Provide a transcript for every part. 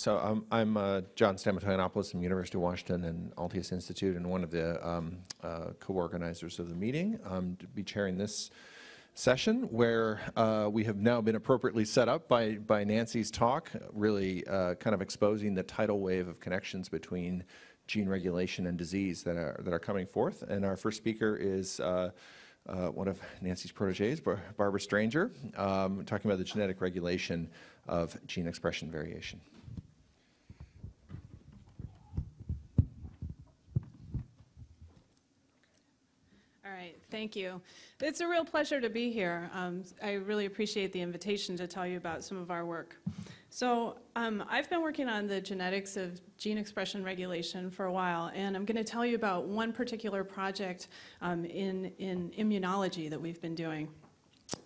so um, I'm uh, John Stamatoyannopoulos from University of Washington and Altius Institute and one of the um, uh, co-organizers of the meeting. To be chairing this session where uh, we have now been appropriately set up by, by Nancy's talk, really uh, kind of exposing the tidal wave of connections between gene regulation and disease that are, that are coming forth. And our first speaker is uh, uh one of Nancy's proteges, Bar Barbara Stranger, um, talking about the genetic regulation of gene expression variation. All right, thank you. It's a real pleasure to be here. Um, I really appreciate the invitation to tell you about some of our work. So um, I've been working on the genetics of gene expression regulation for a while, and I'm going to tell you about one particular project um, in, in immunology that we've been doing.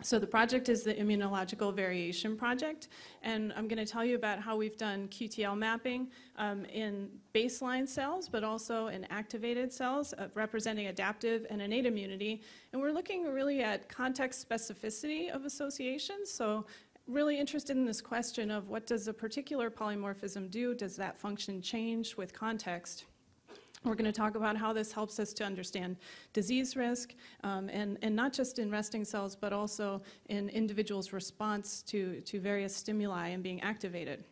So the project is the Immunological Variation Project, and I'm going to tell you about how we've done QTL mapping um, in baseline cells, but also in activated cells uh, representing adaptive and innate immunity. And we're looking really at context specificity of associations. So really interested in this question of what does a particular polymorphism do? Does that function change with context? We're going to talk about how this helps us to understand disease risk, um, and, and not just in resting cells, but also in individuals' response to, to various stimuli and being activated.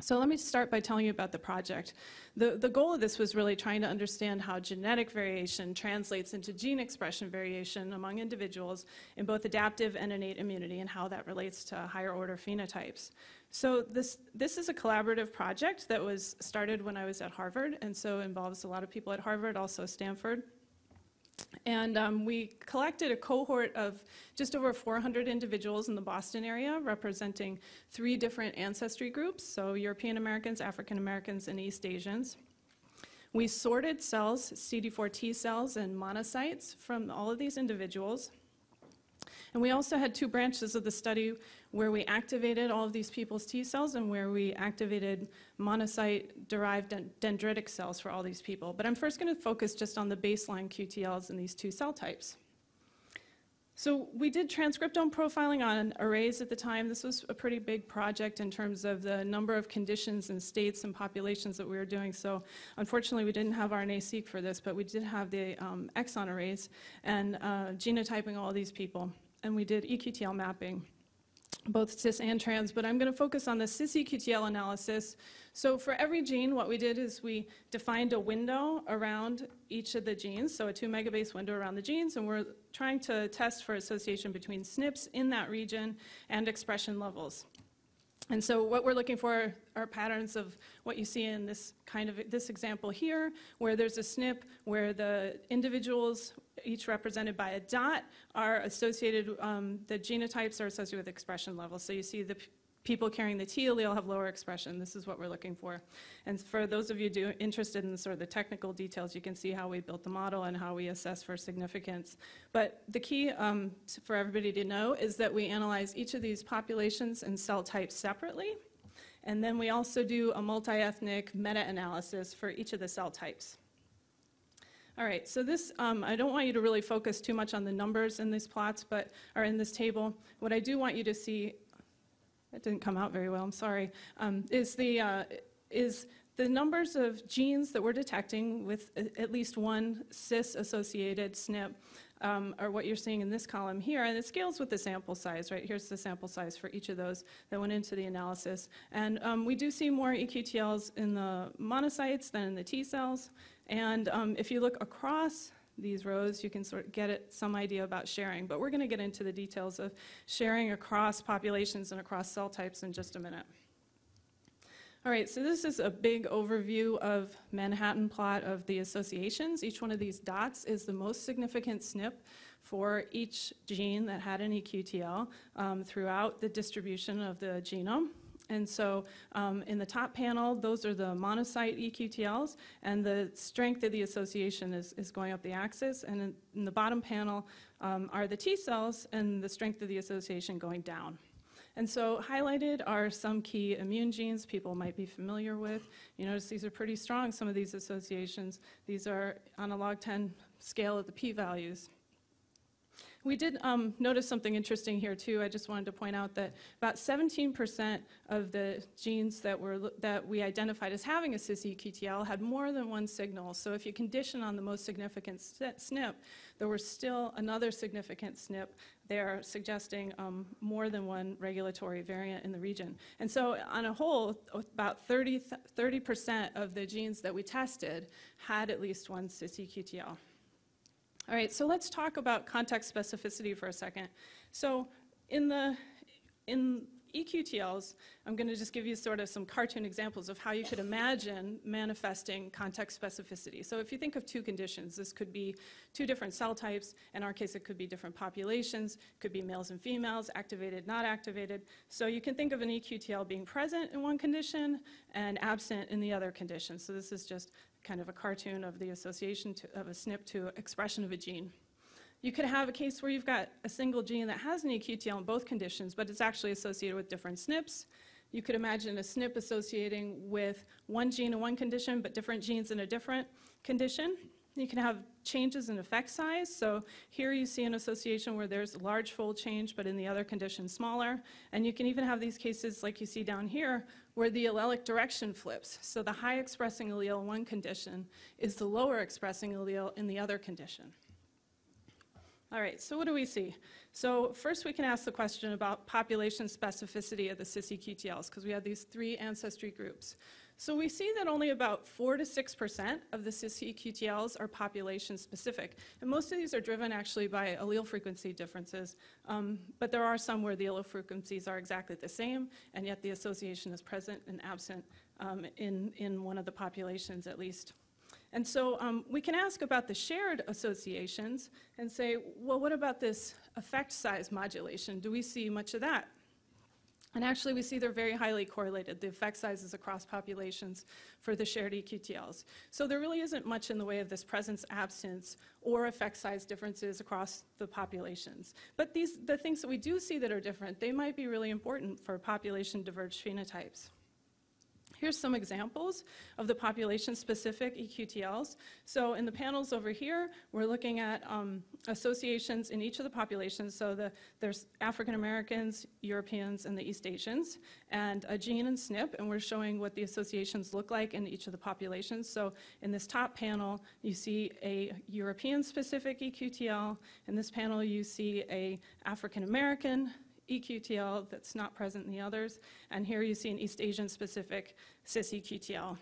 So let me start by telling you about the project. The, the goal of this was really trying to understand how genetic variation translates into gene expression variation among individuals in both adaptive and innate immunity and how that relates to higher order phenotypes. So this, this is a collaborative project that was started when I was at Harvard and so involves a lot of people at Harvard, also Stanford. And um, we collected a cohort of just over 400 individuals in the Boston area representing three different ancestry groups, so European Americans, African Americans, and East Asians. We sorted cells, CD4 T cells and monocytes from all of these individuals. And we also had two branches of the study where we activated all of these people's T cells and where we activated monocyte-derived dendritic cells for all these people. But I'm first going to focus just on the baseline QTLs in these two cell types. So we did transcriptome profiling on arrays at the time. This was a pretty big project in terms of the number of conditions and states and populations that we were doing. So unfortunately, we didn't have RNA-seq for this, but we did have the um, exon arrays and uh, genotyping all these people. And we did eQTL mapping both cis and trans, but I'm going to focus on the cis eQTL analysis. So for every gene, what we did is we defined a window around each of the genes, so a two megabase window around the genes, and we're trying to test for association between SNPs in that region and expression levels. And so what we're looking for are patterns of what you see in this kind of this example here, where there's a SNP where the individuals, each represented by a dot, are associated, um, the genotypes are associated with expression levels. So you see the people carrying the T allele have lower expression. This is what we're looking for. And for those of you do, interested in sort of the technical details, you can see how we built the model and how we assess for significance. But the key um, for everybody to know is that we analyze each of these populations and cell types separately. And then we also do a multi-ethnic meta-analysis for each of the cell types. All right, so this, um, I don't want you to really focus too much on the numbers in these plots, but, or in this table. What I do want you to see that didn't come out very well, I'm sorry, um, is, the, uh, is the numbers of genes that we're detecting with at least one cis-associated SNP um, are what you're seeing in this column here, and it scales with the sample size, right? Here's the sample size for each of those that went into the analysis. And um, we do see more EQTLs in the monocytes than in the T cells, and um, if you look across these rows, you can sort of get it, some idea about sharing. But we're going to get into the details of sharing across populations and across cell types in just a minute. All right, so this is a big overview of Manhattan plot of the associations. Each one of these dots is the most significant SNP for each gene that had an EQTL um, throughout the distribution of the genome. And so um, in the top panel, those are the monocyte EQTLs, and the strength of the association is, is going up the axis. And in, in the bottom panel um, are the T cells, and the strength of the association going down. And so highlighted are some key immune genes people might be familiar with. You notice these are pretty strong, some of these associations. These are on a log 10 scale at the p-values. We did um, notice something interesting here too. I just wanted to point out that about 17% of the genes that were that we identified as having a cis-EQTL had more than one signal. So if you condition on the most significant SNP, there was still another significant SNP there suggesting um, more than one regulatory variant in the region. And so on a whole, about 30, 30% of the genes that we tested had at least one cis-EQTL. All right, so let's talk about context specificity for a second. So in the in EQTLs, I'm going to just give you sort of some cartoon examples of how you could imagine manifesting context specificity. So if you think of two conditions, this could be two different cell types. In our case, it could be different populations, could be males and females, activated, not activated. So you can think of an EQTL being present in one condition and absent in the other condition. So this is just kind of a cartoon of the association to, of a SNP to expression of a gene. You could have a case where you've got a single gene that has an EQTL in both conditions, but it's actually associated with different SNPs. You could imagine a SNP associating with one gene in one condition, but different genes in a different condition. You can have changes in effect size. So here you see an association where there's a large fold change, but in the other condition smaller. And you can even have these cases like you see down here, where the allelic direction flips. So the high expressing allele in one condition is the lower expressing allele in the other condition. All right, so what do we see? So first we can ask the question about population specificity of the cis-EQTLs, because we have these three ancestry groups. So we see that only about 4 to 6% of the cis-EQTLs are population specific. And most of these are driven actually by allele frequency differences. Um, but there are some where the allele frequencies are exactly the same, and yet the association is present and absent um, in, in one of the populations at least. And so um, we can ask about the shared associations and say, well, what about this effect size modulation? Do we see much of that? And actually, we see they're very highly correlated, the effect sizes across populations for the shared EQTLs. So there really isn't much in the way of this presence absence or effect size differences across the populations. But these, the things that we do see that are different, they might be really important for population diverged phenotypes. Here's some examples of the population-specific EQTLs. So in the panels over here, we're looking at um, associations in each of the populations. So the, there's African Americans, Europeans, and the East Asians, and a gene and SNP, and we're showing what the associations look like in each of the populations. So in this top panel, you see a European-specific EQTL. In this panel, you see a African American EQTL that's not present in the others. And here you see an East Asian specific cis EQTL.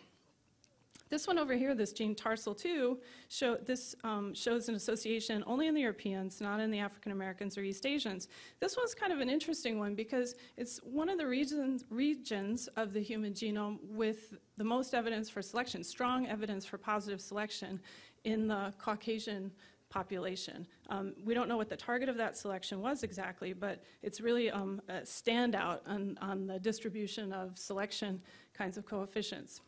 This one over here, this gene tarsal2, show, this um, shows an association only in the Europeans, not in the African Americans or East Asians. This one's kind of an interesting one because it's one of the regions, regions of the human genome with the most evidence for selection, strong evidence for positive selection in the Caucasian population. Um, we don't know what the target of that selection was exactly, but it's really um, a standout on, on the distribution of selection kinds of coefficients.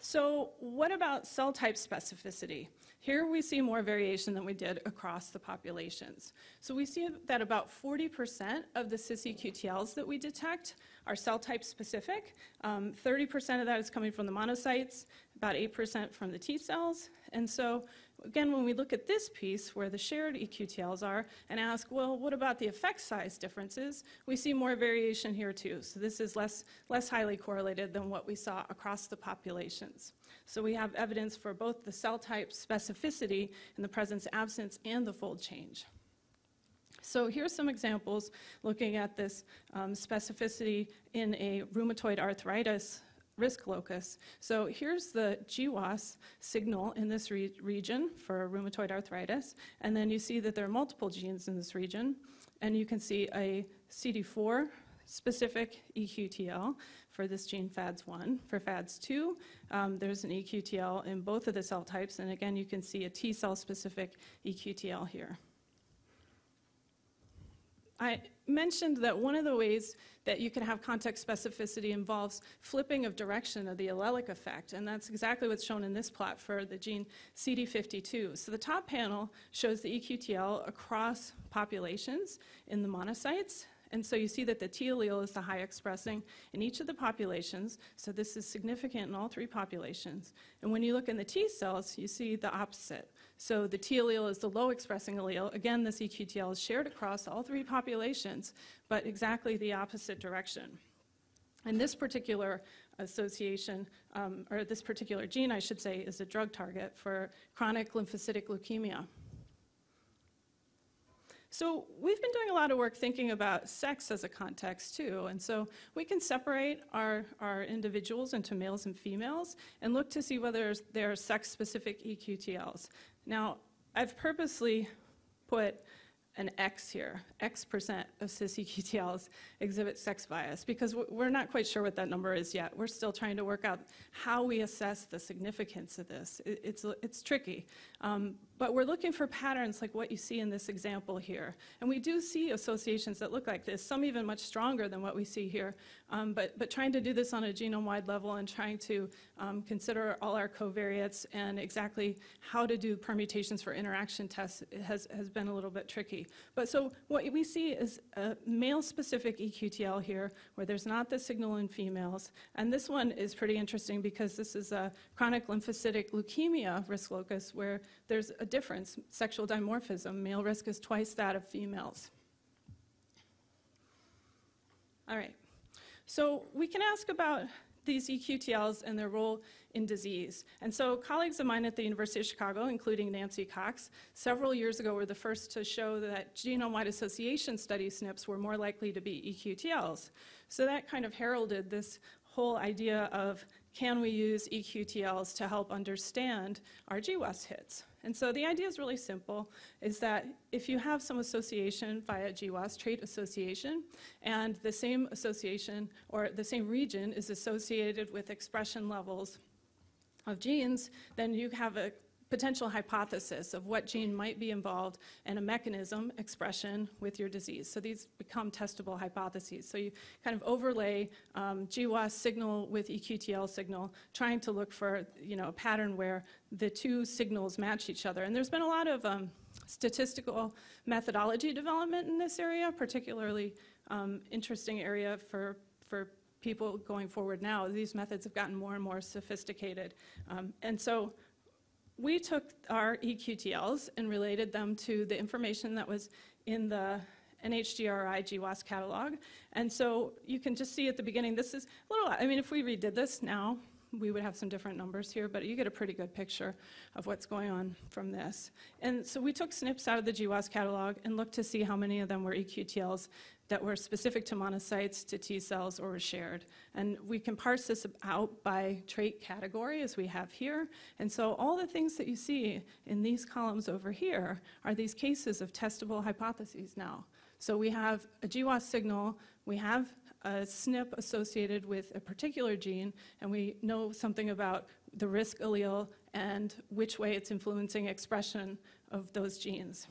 So what about cell type specificity? Here we see more variation than we did across the populations. So we see that about 40% of the cis-EQTLs that we detect are cell type specific. 30% um, of that is coming from the monocytes, about 8% from the T cells. And so again, when we look at this piece where the shared EQTLs are and ask, well, what about the effect size differences? We see more variation here too. So this is less, less highly correlated than what we saw across the populations. So we have evidence for both the cell type specificity in the presence, absence, and the fold change. So here's some examples looking at this um, specificity in a rheumatoid arthritis risk locus. So here's the GWAS signal in this re region for rheumatoid arthritis, and then you see that there are multiple genes in this region, and you can see a CD4 specific EQTL for this gene FADS1. For FADS2, um, there's an EQTL in both of the cell types, and again, you can see a T cell specific EQTL here. I mentioned that one of the ways that you can have context specificity involves flipping of direction of the allelic effect, and that's exactly what's shown in this plot for the gene CD52. So the top panel shows the EQTL across populations in the monocytes, And so you see that the T allele is the high expressing in each of the populations. So this is significant in all three populations. And when you look in the T cells, you see the opposite. So the T allele is the low expressing allele. Again, this EQTL is shared across all three populations, but exactly the opposite direction. And this particular association, um, or this particular gene, I should say, is a drug target for chronic lymphocytic leukemia. So we've been doing a lot of work thinking about sex as a context too, and so we can separate our, our individuals into males and females and look to see whether there are sex-specific EQTLs. Now, I've purposely put an X here, X percent of cis EQTLs exhibit sex bias, because we're not quite sure what that number is yet. We're still trying to work out how we assess the significance of this. It's, it's tricky. Um, but we're looking for patterns like what you see in this example here. And we do see associations that look like this, some even much stronger than what we see here. Um, but, but trying to do this on a genome-wide level and trying to um, consider all our covariates and exactly how to do permutations for interaction tests has, has been a little bit tricky. But so what we see is a male-specific EQTL here where there's not the signal in females. And this one is pretty interesting because this is a chronic lymphocytic leukemia risk locus where there's a difference, sexual dimorphism. Male risk is twice that of females. All right. So we can ask about these EQTLs and their role in disease. And so colleagues of mine at the University of Chicago, including Nancy Cox, several years ago were the first to show that genome-wide association study SNPs were more likely to be EQTLs. So that kind of heralded this whole idea of can we use EQTLs to help understand our GWAS hits? And so the idea is really simple, is that if you have some association via GWAS, trait association, and the same association or the same region is associated with expression levels of genes, then you have a potential hypothesis of what gene might be involved and a mechanism expression with your disease. So these become testable hypotheses. So you kind of overlay um, GWAS signal with EQTL signal, trying to look for you know a pattern where the two signals match each other. And there's been a lot of um, statistical methodology development in this area, particularly um, interesting area for for people going forward now. These methods have gotten more and more sophisticated. Um, and so we took our EQTLs and related them to the information that was in the NHGRI GWAS catalog. And so you can just see at the beginning, this is a little, I mean, if we redid this now, we would have some different numbers here, but you get a pretty good picture of what's going on from this. And so we took SNPs out of the GWAS catalog and looked to see how many of them were EQTLs that were specific to monocytes, to T cells, or were shared. And we can parse this out by trait category, as we have here. And so all the things that you see in these columns over here are these cases of testable hypotheses now. So we have a GWAS signal, we have a SNP associated with a particular gene, and we know something about the risk allele and which way it's influencing expression of those genes.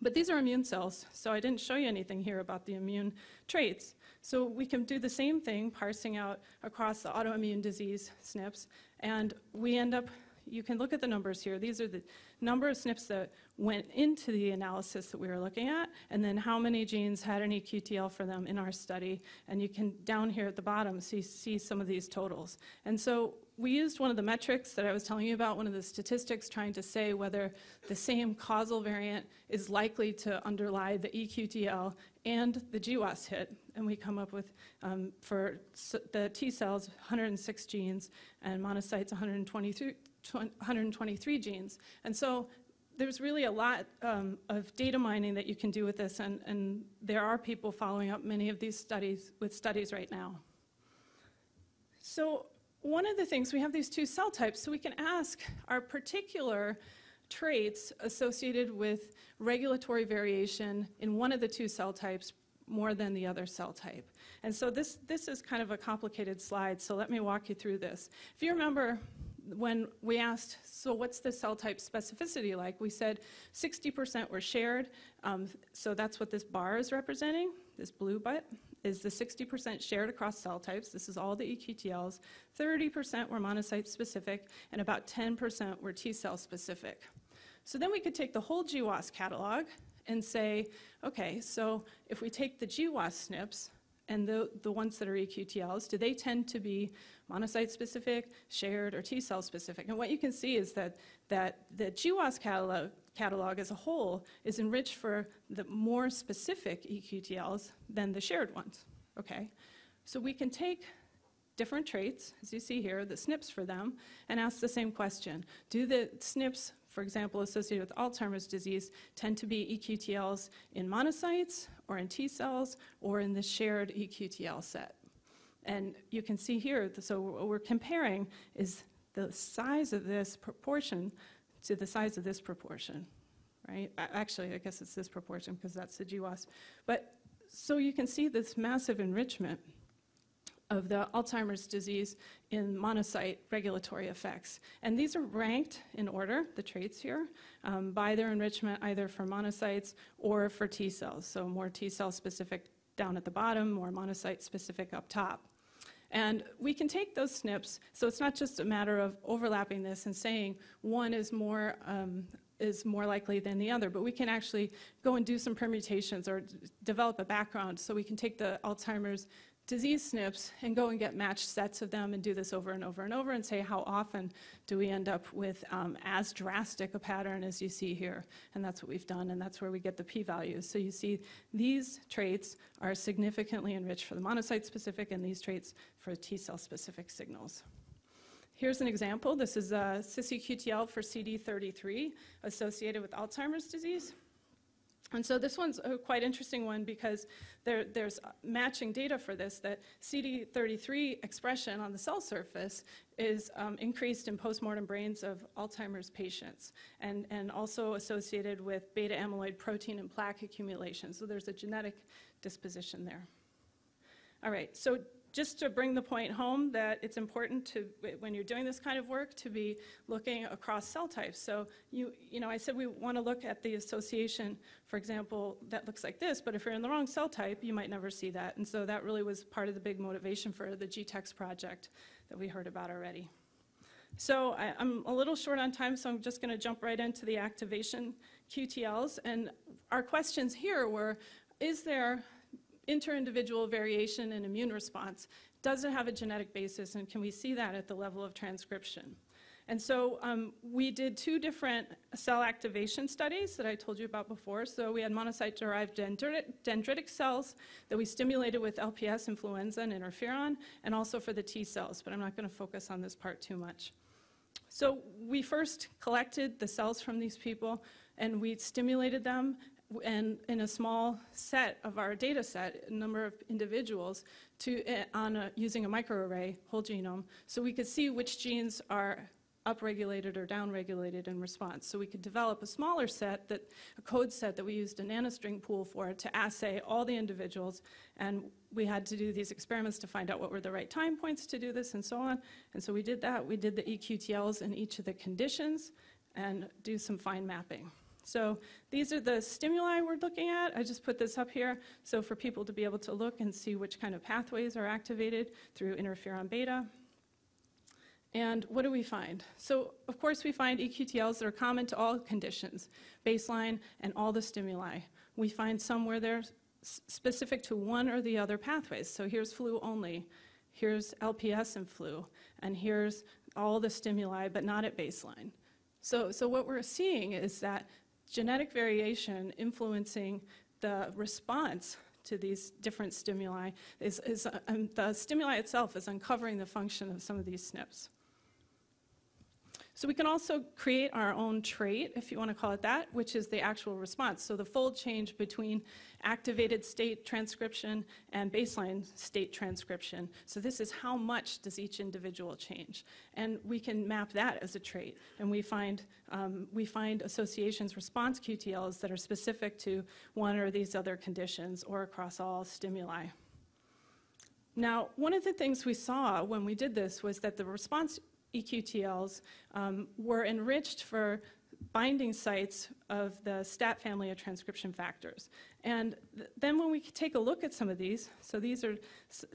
But these are immune cells, so I didn't show you anything here about the immune traits. So we can do the same thing, parsing out across the autoimmune disease SNPs, and we end up, you can look at the numbers here. These are the number of SNPs that went into the analysis that we were looking at, and then how many genes had an EQTL for them in our study. And you can, down here at the bottom, see, see some of these totals. And so we used one of the metrics that I was telling you about, one of the statistics, trying to say whether the same causal variant is likely to underlie the EQTL and the GWAS hit. And we come up with, um, for the T cells, 106 genes, and monocytes, 123, 123 genes. And so there's really a lot um, of data mining that you can do with this, and, and there are people following up many of these studies with studies right now. So one of the things, we have these two cell types, so we can ask are particular traits associated with regulatory variation in one of the two cell types more than the other cell type. And so this, this is kind of a complicated slide, so let me walk you through this. If you remember when we asked, so what's the cell type specificity like, we said 60% were shared, um, so that's what this bar is representing, this blue bit is the 60% shared across cell types. This is all the EQTLs. 30% were monocyte specific, and about 10% were T cell specific. So then we could take the whole GWAS catalog and say, okay, so if we take the GWAS SNPs and the, the ones that are EQTLs, do they tend to be monocyte specific, shared, or T cell specific? And what you can see is that, that the GWAS catalog, catalog as a whole is enriched for the more specific EQTLs than the shared ones, okay? So we can take different traits, as you see here, the SNPs for them, and ask the same question. Do the SNPs, for example, associated with Alzheimer's disease, tend to be EQTLs in monocytes, or in T cells, or in the shared EQTL set? And you can see here, so what we're comparing is the size of this proportion to the size of this proportion, right? Actually, I guess it's this proportion because that's the GWAS. But, so you can see this massive enrichment of the Alzheimer's disease in monocyte regulatory effects. And these are ranked in order, the traits here, um, by their enrichment either for monocytes or for T cells. So more T cell specific down at the bottom, more monocyte specific up top. And we can take those SNPs, so it's not just a matter of overlapping this and saying one is more, um, is more likely than the other, but we can actually go and do some permutations or develop a background. So we can take the Alzheimer's disease SNPs and go and get matched sets of them and do this over and over and over and say how often do we end up with um, as drastic a pattern as you see here. And that's what we've done, and that's where we get the p-values. So you see these traits are significantly enriched for the monocyte specific and these traits for T cell specific signals. Here's an example. This is a cis-EQTL for CD33 associated with Alzheimer's disease. And so this one's a quite interesting one because there, there's matching data for this that CD33 expression on the cell surface is um, increased in postmortem brains of Alzheimer's patients and, and also associated with beta amyloid protein and plaque accumulation. So there's a genetic disposition there. All right, so just to bring the point home that it's important to, when you're doing this kind of work, to be looking across cell types. So you, you know, I said we want to look at the association, for example, that looks like this, but if you're in the wrong cell type, you might never see that. And so that really was part of the big motivation for the GTEx project that we heard about already. So I, I'm a little short on time, so I'm just going to jump right into the activation QTLs. And our questions here were, is there inter-individual variation in immune response? doesn't have a genetic basis, and can we see that at the level of transcription? And so um, we did two different cell activation studies that I told you about before. So we had monocyte-derived dendritic, dendritic cells that we stimulated with LPS, influenza, and interferon, and also for the T cells, but I'm not going to focus on this part too much. So we first collected the cells from these people, and we stimulated them and in a small set of our data set, a number of individuals, to, uh, on a, using a microarray, whole genome, so we could see which genes are upregulated or downregulated in response. So we could develop a smaller set, that, a code set that we used a NanoString pool for to assay all the individuals, and we had to do these experiments to find out what were the right time points to do this and so on. And so we did that. We did the EQTLs in each of the conditions and do some fine mapping. So these are the stimuli we're looking at. I just put this up here so for people to be able to look and see which kind of pathways are activated through interferon beta. And what do we find? So, of course, we find EQTLs that are common to all conditions, baseline and all the stimuli. We find some where they're specific to one or the other pathways. So here's flu only, here's LPS and flu, and here's all the stimuli, but not at baseline. So, so what we're seeing is that genetic variation influencing the response to these different stimuli is, is uh, the stimuli itself is uncovering the function of some of these SNPs. So we can also create our own trait, if you want to call it that, which is the actual response. So the fold change between activated state transcription and baseline state transcription. So this is how much does each individual change. And we can map that as a trait. And we find, um, we find associations, response QTLs that are specific to one or these other conditions or across all stimuli. Now, one of the things we saw when we did this was that the response EQTLs um, were enriched for binding sites of the STAT family of transcription factors. And th- then when we take a look at some of these, so these are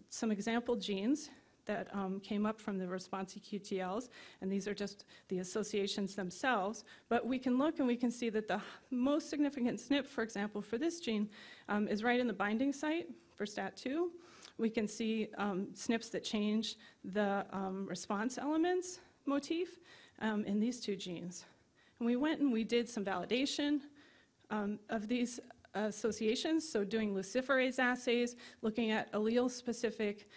some example genes that um, came up from the response EQTLs, and these are just the associations themselves. But we can look and we can see that the most significant SNP, for example, for this gene, um, is right in the binding site for STAT2. We can see um, SNPs that change the um, response elements motif um, in these two genes. And we went and we did some validation um, of these associations, so doing luciferase assays, looking at allele-specific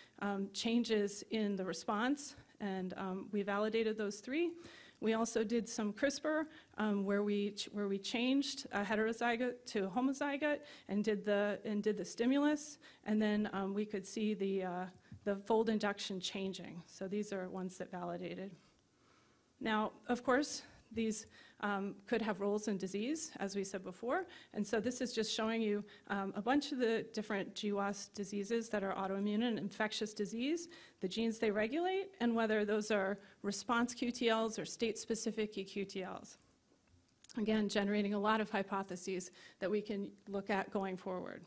changes in the response, and we validated those three. We also did some CRISPR um, where we where we changed a heterozygote to homozygote and did the and did the stimulus, and then um, we could see the uh, the fold induction changing. So these are ones that validated. Now, of course, these um, could have roles in disease, as we said before. And so this is just showing you um, a bunch of the different GWAS diseases that are autoimmune and infectious disease, the genes they regulate, and whether those are response QTLs or state-specific EQTLs. Again, generating a lot of hypotheses that we can look at going forward.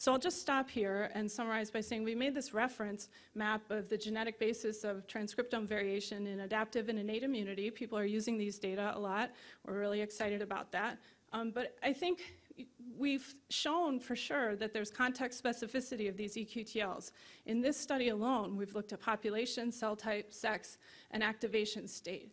So I'll just stop here and summarize by saying we made this reference map of the genetic basis of transcriptome variation in adaptive and innate immunity. People are using these data a lot. We're really excited about that. Um, but I think we've shown for sure that there's context specificity of these EQTLs. In this study alone, we've looked at population, cell type, sex, and activation state.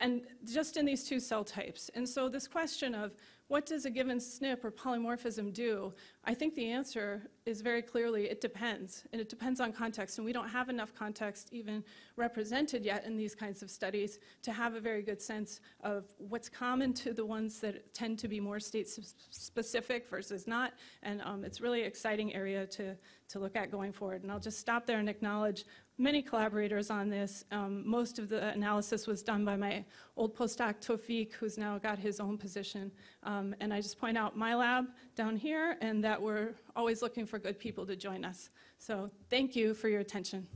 And just in these two cell types. And so this question of what does a given SNP or polymorphism do? I think the answer is very clearly it depends, and it depends on context, and we don't have enough context even represented yet in these kinds of studies to have a very good sense of what's common to the ones that tend to be more state-specific versus not, and um, it's really an exciting area to, to look at going forward. And I'll just stop there and acknowledge many collaborators on this. Um, most of the analysis was done by my old postdoc, Towfique, who's now got his own position. Um, and I just point out my lab down here and that we're always looking for good people to join us. So thank you for your attention.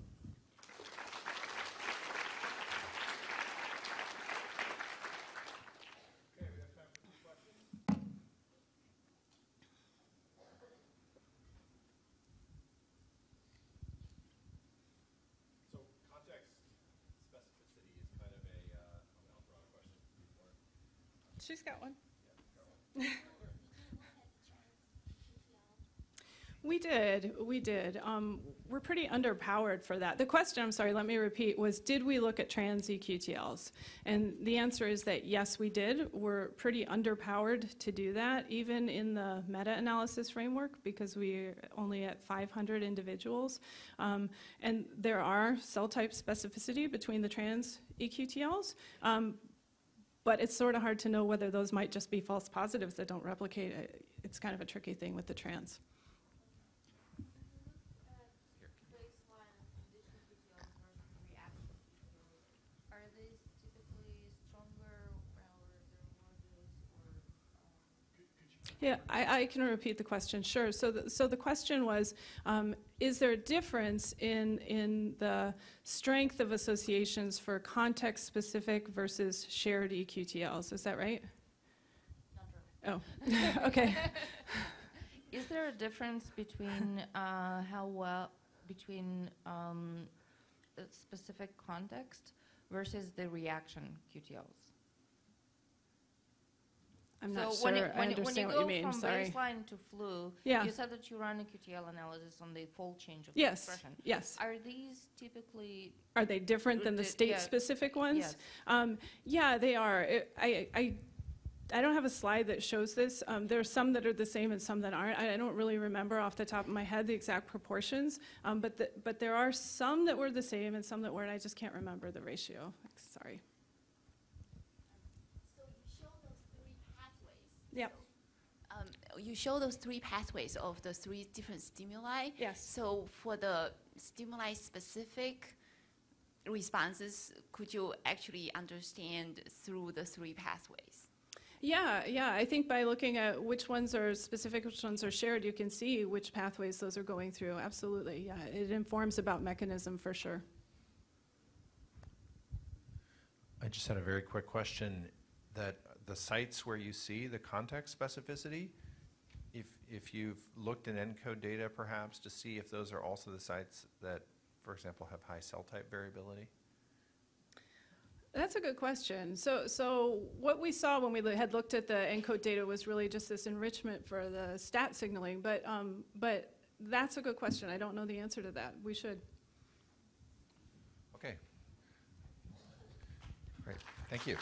So context specificity is kind of a, uh, I'll throw out a question before. She's got one. We did, we did. Um, we're pretty underpowered for that. The question, I'm sorry, let me repeat, was did we look at trans EQTLs? And the answer is that yes, we did. We're pretty underpowered to do that, even in the meta-analysis framework, because we're only at 500 individuals. Um, and there are cell type specificity between the trans EQTLs. Um, but it's sort of hard to know whether those might just be false positives that don't replicate. It's kind of a tricky thing with the trans. Are these typically stronger or they're more or Yeah, I, I can repeat the question, sure. So the, so the question was, um, is there a difference in, in the strength of associations for context-specific versus shared EQTLs? Is that right? really? Oh, okay. Is there a difference between uh, how well between um, specific context versus the reaction QTLs? I'm not so when sure you, I when you- understand when what you you go from baseline to flu, Yeah. you said that you run a QTL analysis on the fold change of the Yes, expression. yes. Are these typically Are they different than the yeah. state-specific ones? yes? Um, yeah, they are. It, I, I, I don't have a slide that shows this. Um, there are some that are the same and some that aren't. I, I don't really remember off the top of my head the exact proportions, um, but the, but there are some that were the same and some that weren't. I just can't remember the ratio. Sorry. So you show those three pathways. Yep. Um, you show those three pathways of the three different stimuli. Yes. So for the stimuli specific responses, could you actually understand through the three pathways? Yeah, yeah. I think by looking at which ones are specific, which ones are shared, you can see which pathways those are going through. Absolutely. Yeah, it informs about mechanism for sure. I just had a very quick question, that the sites where you see the context specificity, if, if you've looked in ENCODE data perhaps to see if those are also the sites that for example, have high cell type variability? That's a good question. So, so what we saw when we had looked at the ENCODE data was really just this enrichment for the stat signaling, but, um, but that's a good question. I don't know the answer to that. We should. Okay. Great, thank you.